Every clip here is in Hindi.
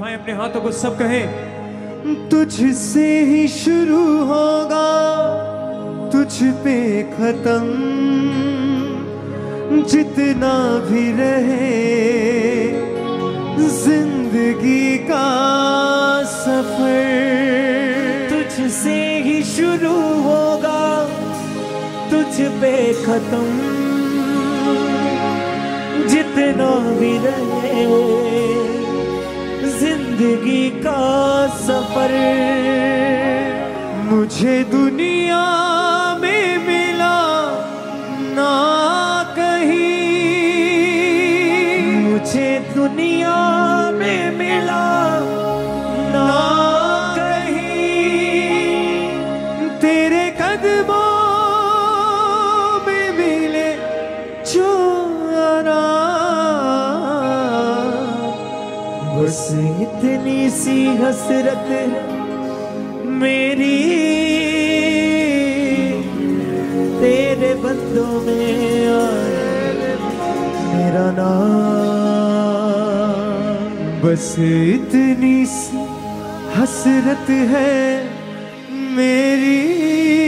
उठाएँ अपने हाथों को सब कहें, तुझसे ही शुरू होगा, तुझ पे खत्म। जितना भी रहे, ज़िंदगी का सफ़र। तुझसे ही शुरू होगा, तुझ पे खत्म। जितना भी रहे ज़िंदगी का सफ़र। मुझे दुनिया बस इतनी सी हसरत मेरी। तेरे बंदों में मेरा नाम। बस इतनी सी हसरत है मेरी।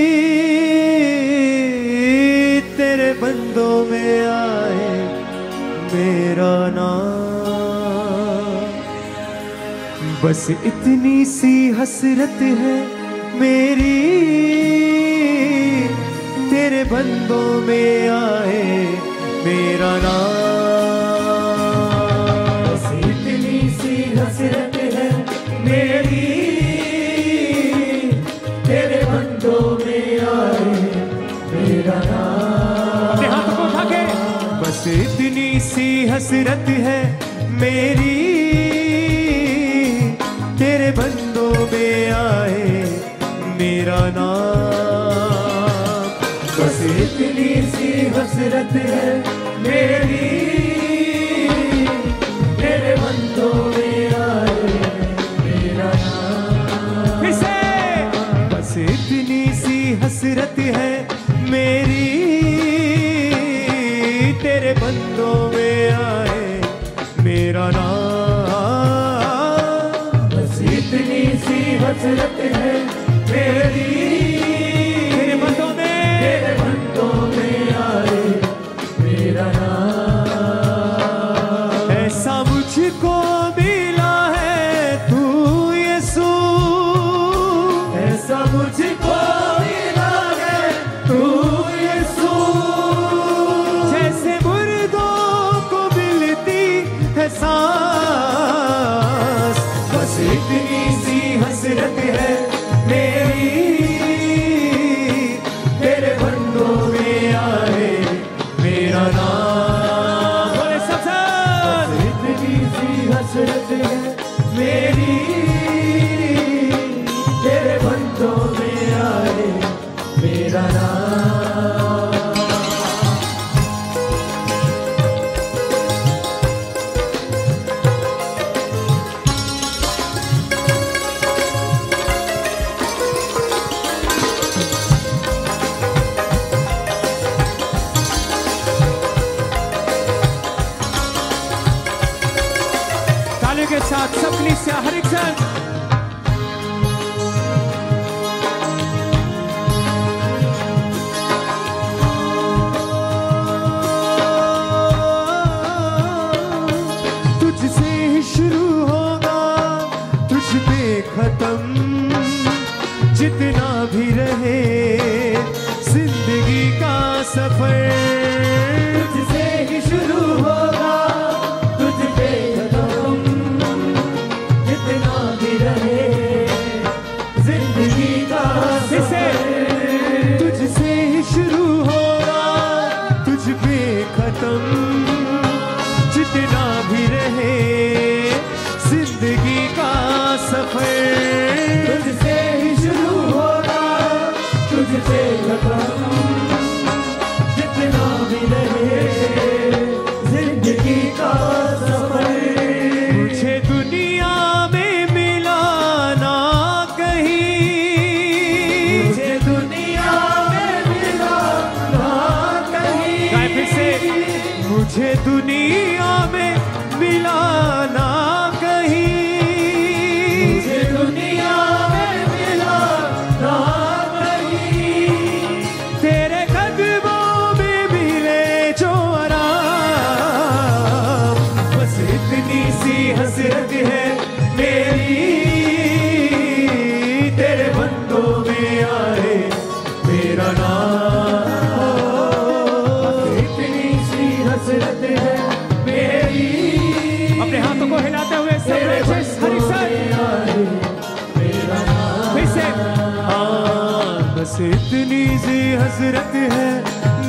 बस इतनी सी हसरत है मेरी। तेरे बंदों में आए मेरा नाम। बस इतनी सी हसरत है मेरी। तेरे बंदों में आए मेरा नाम। को बस इतनी सी हसरत है मेरी। हसरत है मेरी। तेरे बंदों में आए मेरा नाम। बस इतनी सी हसरत है कलीसिया सी हसरत है।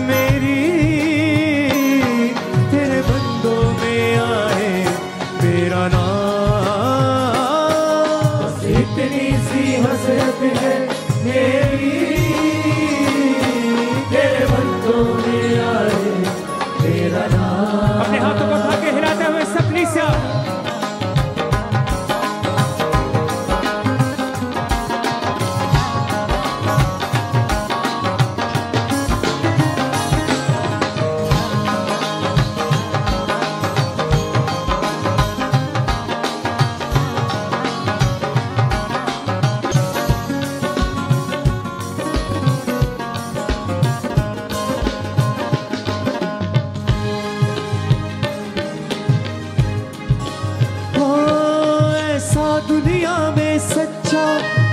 दुनिया में सच्चा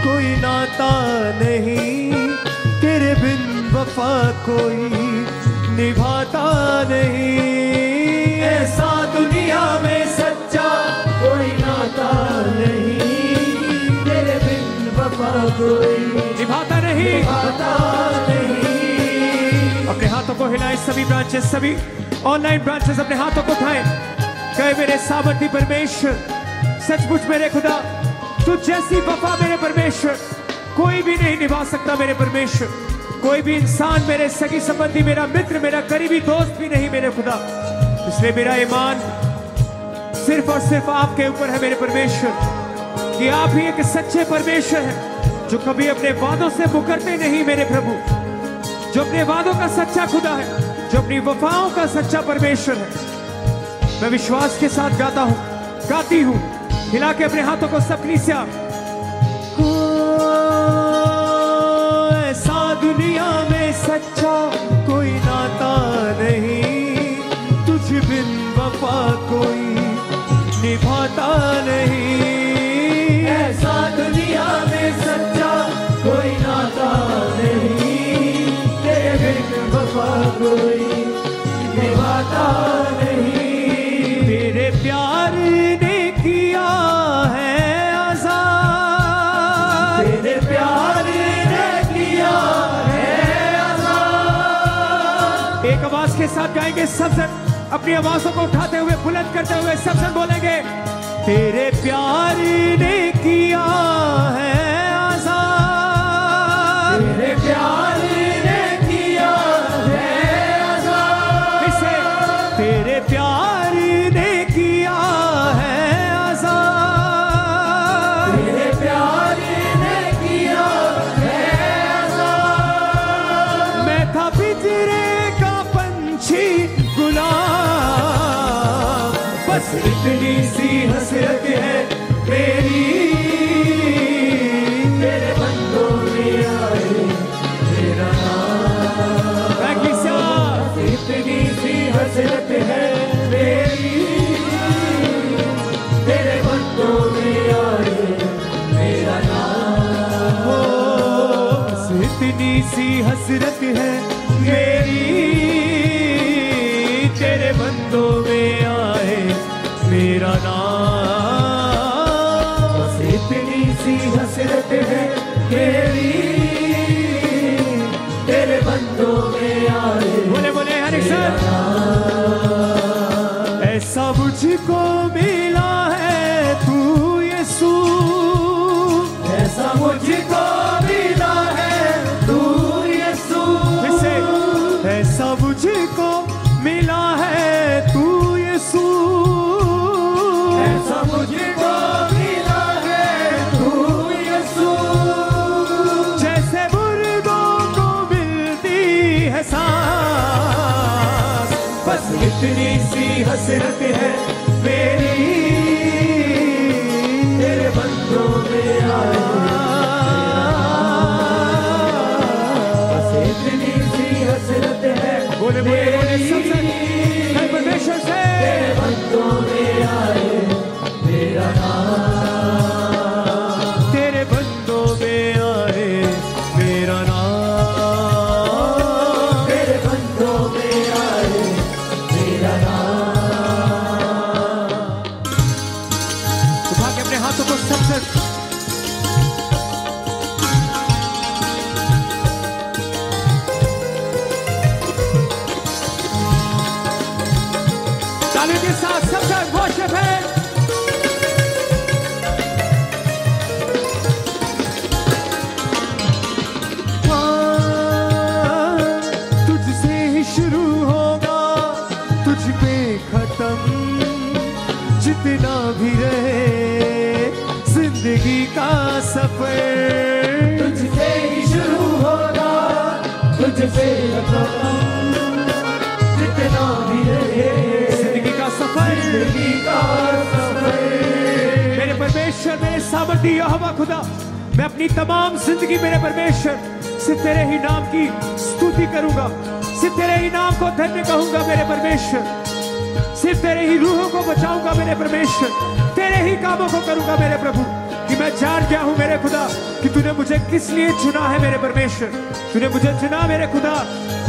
कोई नाता नहीं। तेरे बिन वफा कोई निभाता नहीं। ऐसा दुनिया में सच्चा कोई नाता नहीं। तेरे बिन वफा कोई निभाता नहीं। नाता नहीं। अपने हाथों को हिलाए सभी ब्रांचेस सभी ऑनलाइन ब्रांचेस अपने हाथों को उठाएँ। कहे मेरे सामर्थी परमेश्वर सचमुच मेरे खुदा, तू जैसी वफा मेरे परमेश्वर, कोई भी नहीं निभा सकता मेरे परमेश्वर। कोई भी इंसान मेरे सगी संबंधी, मेरा मित्र, मेरा करीबी दोस्त भी नहीं मेरे खुदा। इसलिए मेरा ईमान सिर्फ़ और सिर्फ़ आपके ऊपर है मेरे परमेश्वर, कि आप ही एक सच्चे परमेश्वर हैं, जो कभी अपने वादों से मुकरते नहीं मेरे प्रभु। जो अपने वादों का सच्चा खुदा है, जो अपनी वफाओं का सच्चा परमेश्वर है। मैं विश्वास के साथ गाता हूँ, गाती हूँ। हिला के अपने हाथों को सब आप ऐसा दुनिया में सच्चा, कोई नाता नहीं। तुझ बिन वफा कोई निभाता नहीं। साथ गाएँगे सब सब अपनी आवाजों को उठाते हुए, बुलंद करते हुए सब सब बोलेंगे, तेरे प्यार ने किया पंछी गुलाम। बस इतनी सी हसरत है मेरी। तेरे बंदों में आए तेरा नाम इतनी सी हसरत है मेरी। तेरे बंदों में आए मेरा नाम। बस इतनी सी हसरत है मेरी। सी हसरत है मेरी। तेरे बंदों में आए। बस इतनी सी हसरत है बोले बोले बोले सामर्थ्य यहोवा खुदा। मैं अपनी तमाम ज़िंदगी मेरे परमेश्वर, सिर्फ़ तेरे ही नाम की स्तुति करूँगा। सिर्फ़ तेरे ही नाम को धन्य कहूँगा मेरे परमेश्वर। सिर्फ़ तेरे ही रूहों को बचाऊँगा मेरे परमेश्वर। तेरे ही कामों को करूँगा मेरे प्रभु। कि मैं जान गया हूँ मेरे खुदा, कि तूने मुझे किस लिए चुना है मेरे परमेश्वर। तूने मुझे चुना मेरे खुदा,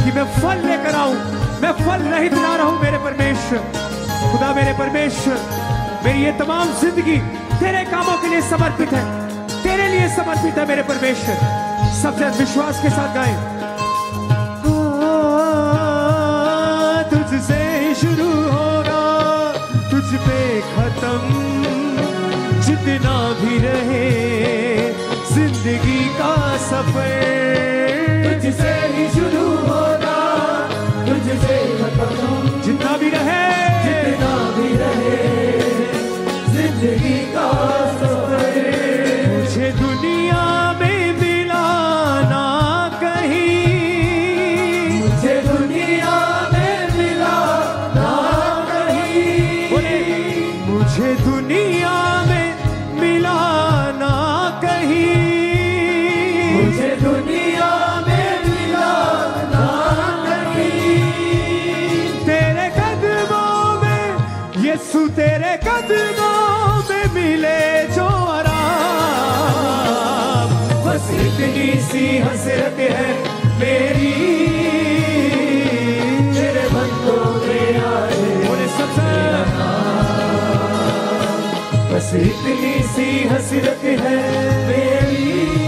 कि मैं फल लेकर आऊँ। मैं फल रहित ना रहूँ मेरे परमेश्वर। खुदा मेरे परमेश्वर, मेरी ये तमाम ज़िंदगी तेरे कामों के लिए समर्पित है। तेरे लिए समर्पित है मेरे परमेश्वर। सबसे विश्वास के साथ गाएँ। तुझसे शुरू होगा तुझ पे खत्म। जितना भी रहे, ज़िंदगी का सफ़र। सी हसरत है मेरी। आए बोले बस इतनी सी हसरत है मेरी।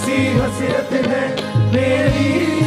सी हसरत है मेरी।